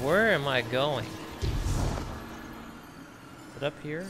Where am I going? Is it up here?